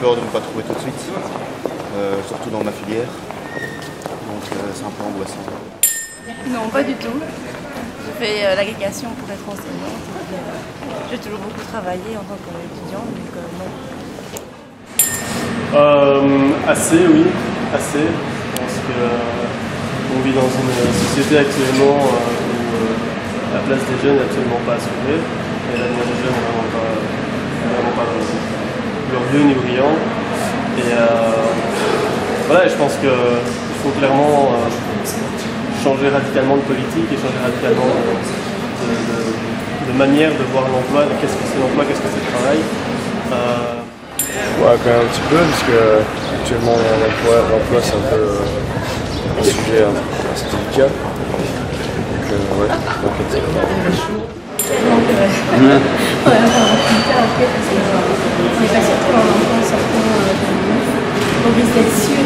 peur de ne pas trouver tout de suite, euh, surtout dans ma filière. Donc euh, c'est un peu angoissant. Non, pas du tout. Je fais euh, l'agrégation pour être enseignante. J'ai toujours beaucoup travaillé en tant qu'étudiante, donc non. assez, oui, assez. Je pense qu'on vit dans une société actuellement où la place des jeunes n'est absolument pas assurée. Ni brillant. Et euh, voilà, et je pense qu'il faut clairement euh, changer radicalement de politique et changer radicalement de, de- de manière de voir l'emploi, de qu'est-ce que c'est l'emploi, qu'est-ce que c'est le travail. Euh, Ouais, quand même un petit peu, parce que actuellement l'emploi, l'emploi c'est un peu euh, un sujet un peu assez délicat. Donc, euh, ouais, donc, Donc, euh, on va avoir un plus tard après parce que euh, c'est pas